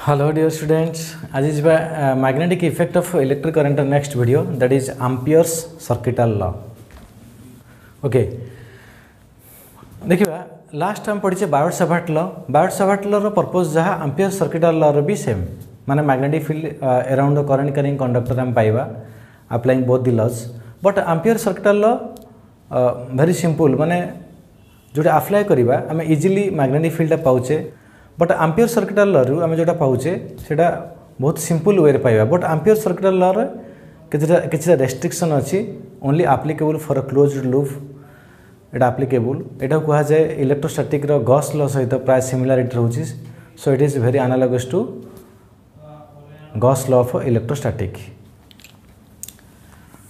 Hello dear students, as is by uh, magnetic effect of electric current in next video that is Ampere's देखिए last time पढ़ी Biot Savart law Biot Savart लर purpose जहाँ Ampere circuital लर भी same माने magnetic field around the current carrying conductor आम पाइबा applying both दि लज बट आम्पियर सर्किटाल ल भेरी सिंपल माने जोटा आप्लाए करवा आम इजिली मैग्नेटिक फील्डटा पाचे बट आंपिअर सर्किट लर आम जो पाचे से बहुत सिंपल वे पाइबा बट आंपिअर सर्किट लर कि रेस्ट्रिक्सन अच्छी only applicable for close loop at applicable यहाँ कह जाए इलेक्ट्रोस्टाटिक गस ल सहित प्राय similarity रोच so it is very analogous to Gauss law electrostatic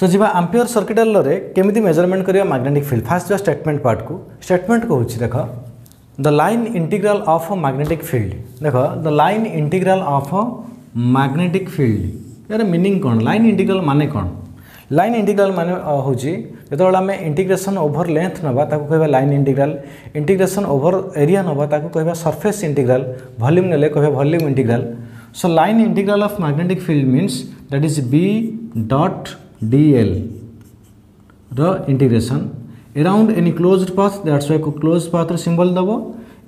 so ji ampere circuit लमि मेज़रमेंट कर मैग्नेटिक फिल्ड फास्ट जो स्टेटमेंट पार्ट को स्टेटमेंट कह देख the line integral of a magnetic field देखो the line integral of a magnetic field यार meaning कौन? Line integral माने कौन? लाइन इंटीग्रल मान हूँ जो आम इंटीग्रेसन ओभर लेंथ ना कह line integral integration over area ना कह सरफेस इंटीग्रल भल्यूम ना कह volume integral so line integral of magnetic field means that is B dot dl raw integration around any close path that's why को close पाथ्र symbol दब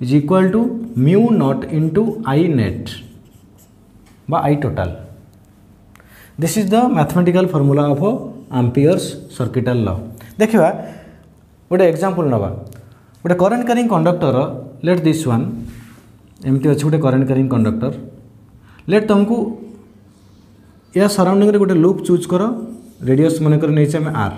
is equal to mu naught into I net बा I total this is the mathematical formula of Ampere's circuital law देखा गोटे example नवा गोटे current carrying conductor let this one एमती अच्छे गोटे करेन्ट कारिंग कंडक्टर लेट तुमको या सराउंडिंग गोटे लुप चूज़ कर रेडियस मनकर नहीं चाहिए आर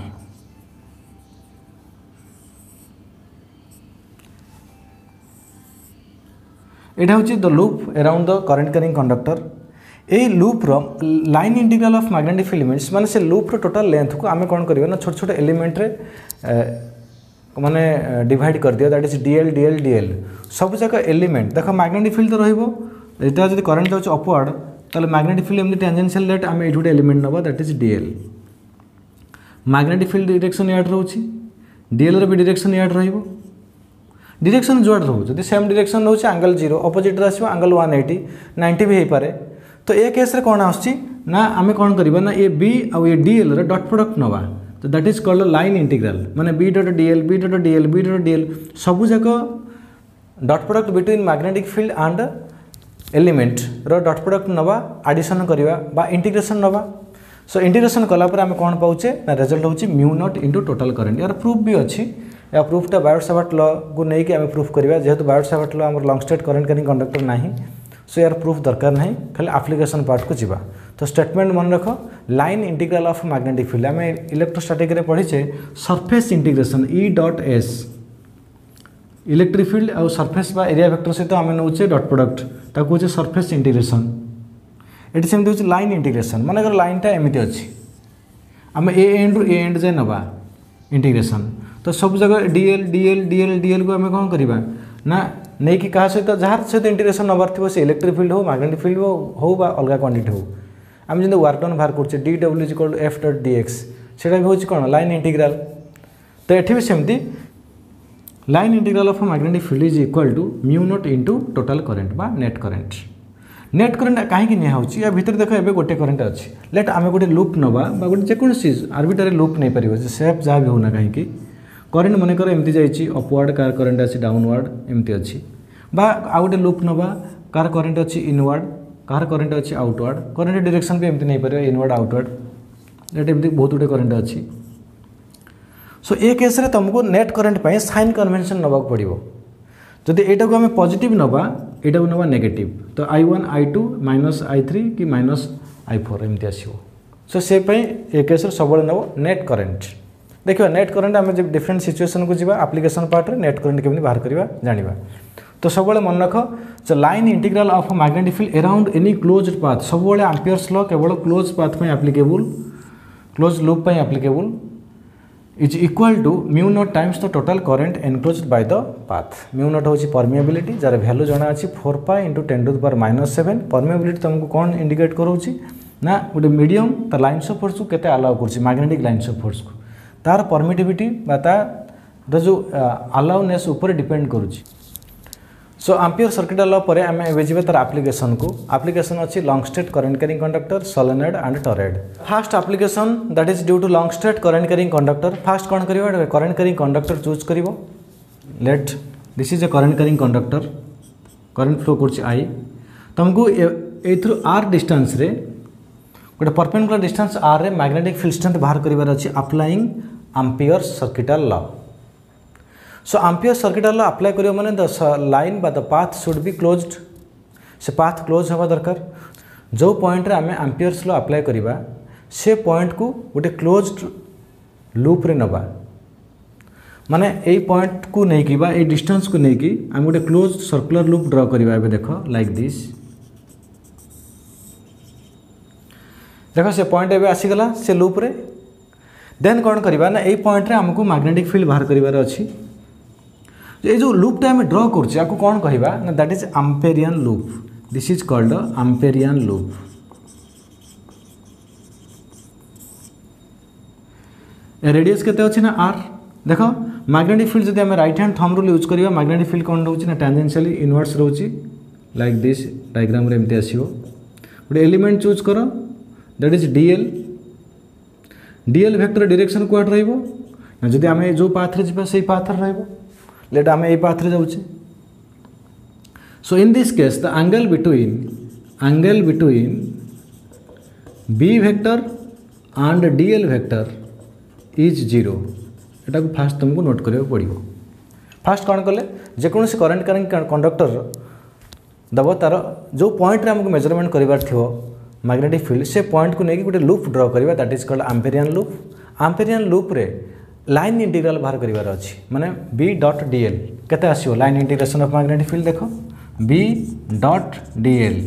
यहाँ हूँ the loop around the current carrying conductor ये लुप्र line integral of magnetic filaments मैंने से लुप्र टोटाल लेंथ को आम कौन करा छोट छोट एलिमेंट्रे मैंने डिड कर दि that is dl dl dl सबूक element देख मैग्नेटिक फिल्ड तो रोटा जब करेन्ट जा अपवर्ड तो मैग्नेटिक फिल्ड एम टेजेनसील लेट आम ये गोटे एलिमेंट ना that is dl magnetic field direction याड रोचे डीएल रि डिरेक्शन याड रहा डिरेक्शन जुआ रोज जो सेम डिरेक्शन रोचे आंगल ज़ीरो अपोजिट्रे आस आंगल व्वान एट्टी नाइंटी भी हो पाए तो ये केस्रे कौन आसना आम कौन करवा ना ये बी आउ ए डीएल रट प्रडक्ट ना तो that is called line integral मैंने B dot dl B dot dl B dot dl सबूक dot product between magnetic field and element dot product ना आडिशन करवा इंटीग्रेसन ना सो इंटीग्रेसन कलापर आम कौन पाचे ना रेजल्ट हो mu naught into total current यार प्रूफ भी अच्छी या प्रूफटा बायोट साभाट लू नहीं आम प्रूफ करवा जेहतु बायोट साभाट ल आम long straight current carrying conductor ना सो यार प्रूफ दरकार ना खाली आप्लिकेसन पार्ट को जीवा तो स्टेटमेंट मन रख line integral of magnetic field आम electrostatic पढ़ीचे surface integration E dot S electric field आउ सरफेस बा एरिया वेक्टर सहित आम नौचे डट प्रडक्ट ताकू हूँ सरफेस इंटीग्रेशन ये सेमती हूँ लाइन इंटीग्रेशन मन लाइनटा एमती अच्छी आम ए एंड रु ए एंड जाए ना इंटीग्रेशन ତ ସବୁ ଯାକ ଡିଏଲ୍ ଡିଏଲ୍ ଡିଏଲ୍ ଡିଏଲ୍କୁ ଆମେ କ'ଣ କରିବା ନା ନେଇକି କାହା ସହିତ ଯାହାର ସହିତ ଇଣ୍ଟିଗ୍ରେସନ୍ ନେବାର ଥିବ ସେ ଇଲେକ୍ଟ୍ରିକ୍ ଫିଲ୍ଡ ହେଉ ମ୍ୟାଗ୍ନେଟିକ୍ ଫିଲ୍ଡ ହେଉ ବା ଅଲଗା କ୍ୱାଣ୍ଟିଟି ହେଉ ଆମେ ଯେମିତି ୱାର୍କ ଡନ୍ ବାହାର କରୁଛେ D W is called F dot D X ସେଇଟା ବି ହେଉଛି କ'ଣ ଲାଇନ୍ ଇଣ୍ଟିଗ୍ରାଲ୍ ତ ଏଠି ବି ସେମିତି line integral of magnetic field is equal to mu naught into total current ବା ନେଟ୍ କରେଣ୍ଟ ନେଟ୍ କରେଣ୍ଟ କାହିଁକି ନିଆହେଉଛି ୟା ଭିତରେ ଦେଖ ଏବେ ଗୋଟେ କରେଣ୍ଟ ଅଛି ଲେଟ୍ ଆମେ ଗୋଟେ ଲୁପ୍ ନେବା ବା ଗୋଟେ ଯେକୌଣସି ଆର୍ବିଟାରୀ ଲୁପ୍ ନେଇପାରିବ ସେ ସେପ୍ ଯାହା ବି ହେଉନା କାହିଁକି କରେଣ୍ଟ ମନେକର ଏମିତି ଯାଇଛି ଅପୱାର୍ଡ଼ କାହାର କରେଣ୍ଟ ଅଛି ଡାଉନୱାର୍ଡ଼ ଏମିତି ଅଛି ବା ଆଉ ଗୋଟେ ଲୁପ୍ ନେବା କାହାର କରେଣ୍ଟ ଅଛି ଇନୱାର୍ଡ଼ କାହାର କରେଣ୍ଟ ଅଛି ଆଉଟୱାର୍ଡ଼ କରେଣ୍ଟ ଡିରେକ୍ସନ୍ ବି ଏମିତି ନେଇପାରିବ ଇନୱାର୍ଡ଼ ଆଉଟୱାର୍ଡ଼ ଏଇଟା ଏମିତି ବହୁତ ଗୁଡ଼ିଏ କରେଣ୍ଟ ଅଛି ସୋ ଏ କେସ୍ରେ ତୁମକୁ ନେଟ୍ କରେଣ୍ଟ ପାଇଁ ସାଇନ୍ କନଭେନସନ୍ ନେବାକୁ ପଡ଼ିବ ଯଦି ଏଇଟାକୁ ଆମେ ପଜିଟିଭ୍ ନେବା ଏଇଟାକୁ ନେବା ନେଗେଟିଭ୍ ତ I one I two minus I three କି ମାଇନସ୍ ଆଇ ଫୋର୍ ଏମିତି ଆସିବ ସୋ ସେ ପାଇଁ ଏ କେସ୍ରେ ସବୁବେଳେ ନେବ ନେଟ୍ କରେଣ୍ଟ देखिए नेट करेन्ट आम जब डिफरेन्ट सिचुएसन को जी आप्लिकेसन पार्ट्रे नेट करेन्ट केमी बाहर करवा जाना तो सब मन रख जो line integral of magnetic field around any close path सब आंपियर्स ल केवल close path applicable close loop applicable is equal to mu naught times the total current enclose by the path mu naught हूँ permeability जार value जना अच्छी four pi into ten to power minus seven permeability तुमको कौन indicate करोची ना गोटे medium त लाइन्स अफ फोर्स को केते अलाउ कर मैग्नेटिक लाइन्स अफ फोर्स को तार परमिटिविटी तार जो अलाउनेस ऊपर डिपेंड करुच्ची सो आम्पियर सर्किट लॉ पर आम ए जी तार आप्लिकेसन को। आप्लिकेसन अच्छी long straight current carrying conductor solenoid and toroid first application that is due to long straight current carrying conductor first कौन कर करेन्ट क्यारिंग कंडक्टर चूज़ कर let this is a current carrying conductor current flow कर I तुमको ये R distance गोटे perpendicular distance R रे magnetic field strength बाहर कर applying Ampere circuital law so Ampere circuital law apply करियो माने द लाइन बा the path should be closed से पाथ क्लोज हवा दरकार जो पॉइंट रे आमे आम्पियर्स लॉ अप्लाई करिबा से पॉइंट को गोटे क्लोज्ड लूप रे नबा माने ए पॉइंट को ए डिस्टेंस को की हम गोटे क्लोज सर्कुलर लूप ड्रा एबे देखो लाइक दिस देखो से पॉइंट एबे आसी गला से लूप रे देन कौन करवा ना यही हमको मैग्नेटिक फ़ील्ड बाहर करिवार अच्छी ये जो लुप्टा आम ड्र कर कौन कहवा ना that is Amperian loop this is called Amperian loop radius के आर देख मैग्नेटिक फ़ील्ड जब right hand thumb rule use करवा मैग्नेटिक फ़ील्ड कौन रोचे ना टेंजेनशियली इनवर्स रोचे लाइक दिस डायग्राम एमती आसो गोटे element that is dl dl vector direction Kaut रही आम जो पाथरे जा से पाथर रहा लेट आम ये जाऊे so in this case the angle between angle between B vector and dl vector is zero को फास्ट तुमको नोट करा फास्ट कौन कले जेकोसी करेन्ट क्यारिंग कंडक्टर दब तार जो पॉइंट रे हमको मेज़रमेंट मैग्नेटिक फ़ील्ड से पॉइंट को लेकिन गोटे लुप ड्र करवा that is called Amperian loop Amperian loop रे लाइन इंटीग्राल बाहर करार अच्छी माने बी डट डीएल के line integration of magnetic field देख बी डट डीएल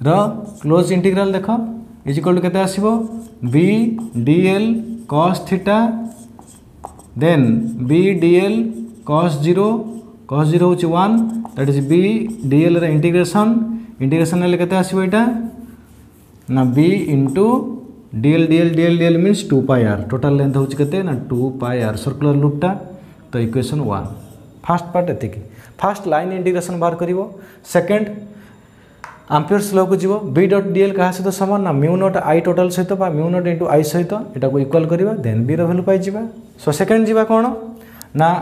रो क्लोज इंटीग्राल देख इज़ इक्वल टू के dl cos theta then B dl cos zero cos zero हूँ one that is B dl integration integration के आसो यहाँ ना B into dl dl dl dl means two pi R total length हूँ के ना two pi circular लुपटा तो इक्वेशन वन फास्ट पार्ट एति फास्ट लाइन इंटीग्रेशन बाहर कर सेकेंड आम्पियर्स लो को जीव. बी डट डीएल क्या सहित सामान? ना म्यू नट आई टोटाल सहित म्यू नट इंटू आई सहित. यहाँ को इक्वाल करवा. देन बी रैल्यू पाई सो सेकेंड जीवा कौन ना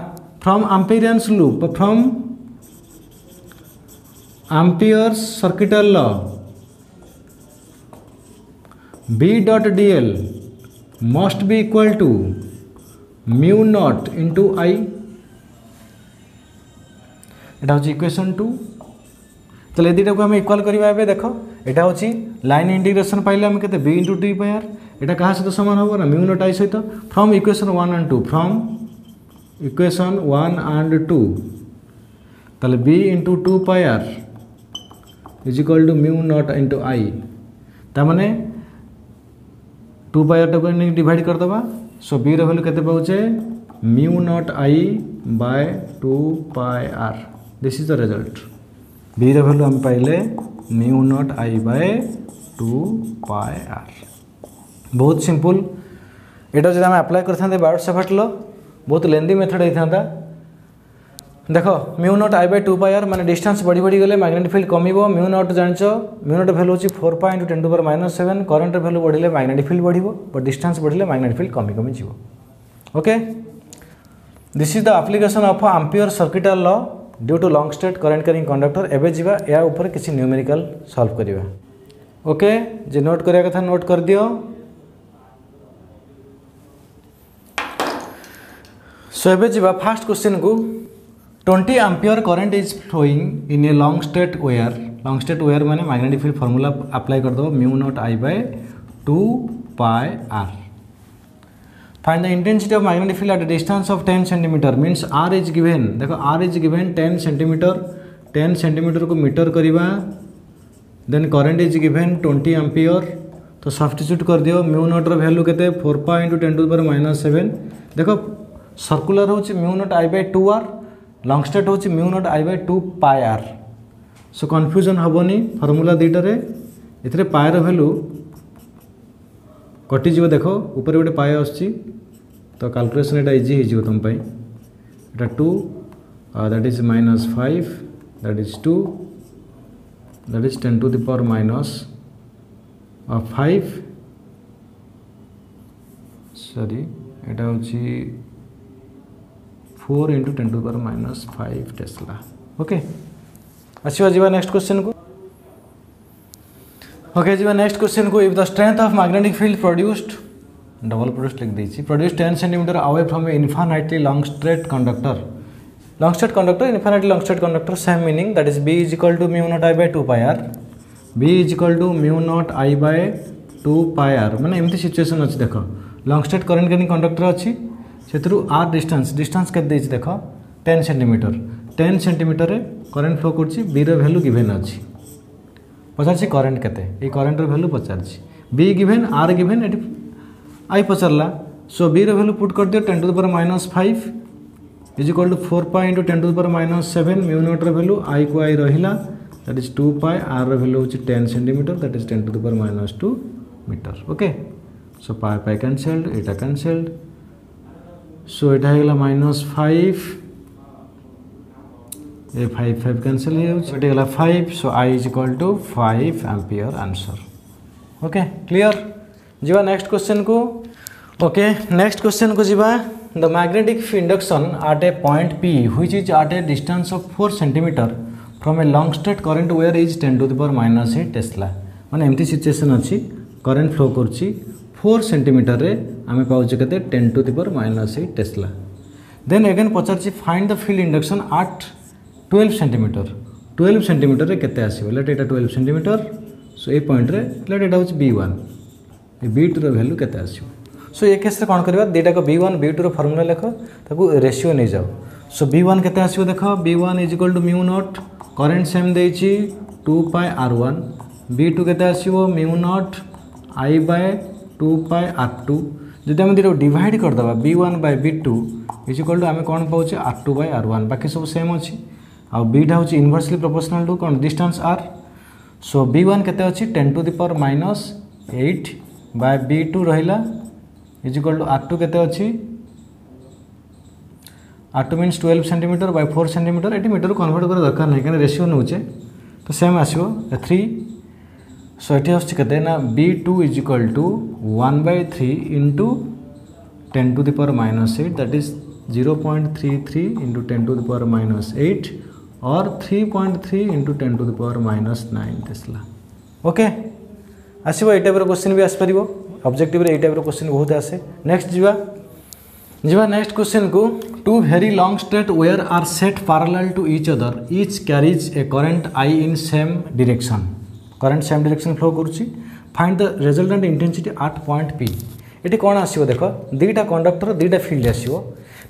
from Amperian loop from Ampere's circuital law b dot dl must be equal to mu naught into i এটা হচ্ছে ইকুয়েশন টু তাহলে এই দুইটাকে আমি ইকুয়াল করা এবে দেখ এটা হচ্ছে লাইন ইন্টিগ্রেসন পাইলে আমি কেতে B into two pi r এটা কাহা সহ সমান হব না মিউ নট আই সহিত from equation one and two from equation one and two তাহলে B into two pi r is equal to mu naught into I তার মানে टू बाय टाक डिवाइड करदे सो बी रैल्यू के पाचे mu naught I by two pi R this is the result B value आम पाइले mu naught I by two pi R बहुत simple यहाँ जब आम आप्लाय करते बायोट सेफाट बहुत लेंदी मेथड होता देख mu naught I by two pi R मैंने डिस्टेंस बढ़ी बढ़ी गले मैग्नेटिक फ़ील्ड कम म्यू नट जान म्यू नट भैल्यू हूँ four pi into ten to power minus seven current value बढ़े मैग्नेटिक फ़ील्ड बढ़ बट डिस्टेंस बढ़े मैग्नेटिक फ़ील्ड कमी कमी जीव। Okay this is the application of Ampere circuital law due to long straight current carrying conductor एवं जावा या ऊपर किसी न्यूमेरिकल सल्व करवा ओके जे नोट करा कथा नोट कर दियो सो एवं जावा फास्ट क्वेश्चन को twenty ampere current is flowing in a long straight wire long straight wire मैंने magnetic field formula apply करदेव mu naught I by two pi R find the intensity of magnetic field at distance of 10 centimetre means R is given देखो R is given ten centimetre ten centimetre को metre करवा then current is given twenty ampere तो substitute कर दियो mu नोट्र value के four pi into ten to the minus seven देख circular हो mu naught I by two R long straight ହେଉଛି mu naught I by two pi R so confusion ହେବନି formula ଦୁଇଟାରେ ଏଥିରେ ପାଏର ଭ୍ୟାଲୁ କଟିଯିବ ଦେଖ ଉପରେ ଗୋଟେ ପାଏ ଆସୁଛି ତ କାଲକୁଲେସନ୍ ଏଇଟା ଇଜି ହେଇଯିବ ତୁମ ପାଇଁ ଏଇଟା to that is minus five that is to that is ten to the power minus five sorry ଏଇଟା ହେଉଛି four into ten to power minus five tesla okay अच्छा जी नेक्स्ट क्वेश्चन को ओके जी नेक्स्ट क्वेश्चन को if the strength of magnetic field produced double produce लिख दीजिए produce ten centimetre away from a infinitely long straight conductor long straight conductor infinitely long straight conductor same meaning that is B is equal to mu naught I by two pi R B is equal to mu naught I by two pi R मैंने एमती situation अच्छी देख long straight current can conductor अच्छी से R distance distance के देख ten centimetre ten centimetre current flow कर value given अच्छी पचार करेन्ट के करेन्टर भैल्यू पचार बी गिभेन आर गिभेन ये आई पचारा सो बी रैल्यू पुट कर दियो ten to the minus five is equal to four pi into ten to the minus seven म्यूनिट्र value I को आई रहा that is two pi R value हूँ ten centimetre that is ten to the minus two metre okay so pi pi cancelled Etah कैनसल्ड so এটা হয়ে গেল minus five ए five five cancel हो five so I is equal to five ampere answer okay clear जीवा next question को okay next question को जीवा the magnetic induction at a point P which is at a distance of four centimetre from a long straight current where is ten to the power minus eight tesla मैंने एमती situation अच्छी current flow कर four centimetre आम पाचे के ten to the power minus eight tesla then again Pachar find the field induction at twelve centimetre twelve centimetre के let यहाँ twelve centimetre so ये पॉइंट लेट यहाँ हूँ B one B tour value के so ये case कौन करवा दुटा B one B tour formula लेख, ताको रेसीो नहीं जाओ। सो बी वन के देख। B one is equal to mu naught current same they two pi R one B two के mu naught I by two by R two ଯଦି ଆମେ ଦୁଇଟାକୁ ଡିଭାଇଡ଼ କରିଦେବା B one by B two is equal to ଆମେ କ'ଣ ପାଉଛେ R two by R one ବାକି ସବୁ ସେମ୍ ଅଛି ଆଉ ବିଟା ହେଉଛି ଇନଭର୍ସଲି ପ୍ରପୋର୍ସନାଲ୍ ଟୁ କ'ଣ distance R so B one କେତେ ଅଛି ten to the power minus eight by B two ରହିଲା is equal to R two କେତେ ଅଛି আট means twelve centimetre by four centimetre এটি মিটর কনভার্ট করা দরকার নাই কেন রেসিও নেছে তো সেম আসবে থ্রি सो ये आते ना B two is equal to one by three into ten to the power minus eight that is zero point three three into ten to the power minus eight और three point three into ten to the power minus nine tesla okay आसो ये type question भी आसपार objective ये type question बहुत आसे next जीवा जीवा नेक्स्ट क्वेश्चन को two very long straight wire are set parallel to each other each carries a current I in same direction current same direction flow करुच्ची find the resultant intensity at point P ये कौन आसो देख दुटा conductor दुटा field आसो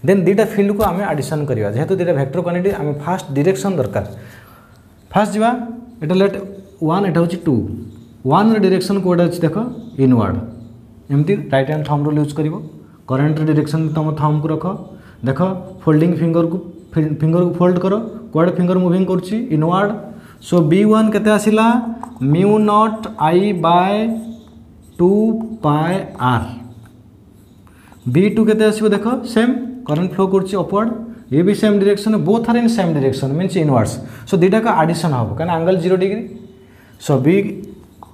then दुटा field को आम आडिशन करवा जेहेतु दुटा भेक्टर क्वानिटी आम फास्ट डिरेक्शन दरकार फास्ट जा एटा लेट वन एटा हूँ टू वन डिरेक्शन कौटा अच्छी देख इनवर्ड एमती right hand thumb rule use कर करेन्ट डिरेक्शन तुम थम को रख देख फोल्डिंग फिंगर को फिंगर को फोल्ड कर कौड़े फिंगर मुविंग करवर्ड सो बी ओन के आसला? Mu naught I by two pi R B two के देख सेम करंट फ्लो कर अपवर्ड ये भी same direction both are in same direction means inwards so दुटा का आडिशन हम कहीं angle zero degree so B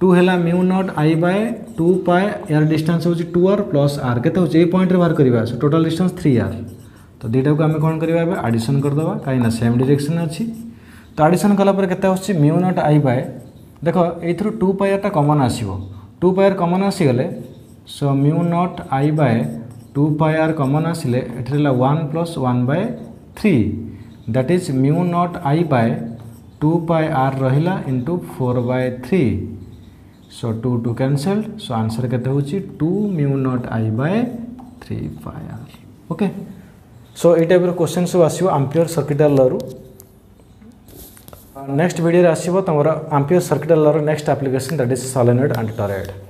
two है mu naught I by two pi यार डिस्टेंस हूँ टू आर प्लस आर के पॉइंट बाहर करवा so total distance three R तो दुटा को आम कौन करवा आडिशन करदे कहीं सेम डायरेक्शन अच्छी तो आडिशन कलापर के म्यू नट आई पाए देख यू टू पायर टा कमन आसो two pier common आसीगले so mu naught I by two pi R common आसे ये one plus one by three that is mu naught I by two pi R रहा into four by three so two two cancel so answer के two mu naught I by three pi R okay so यप्र question सब आस ampere circuit लरू next video आसो तुम Ampere circuital law next application that is solenoid and toroid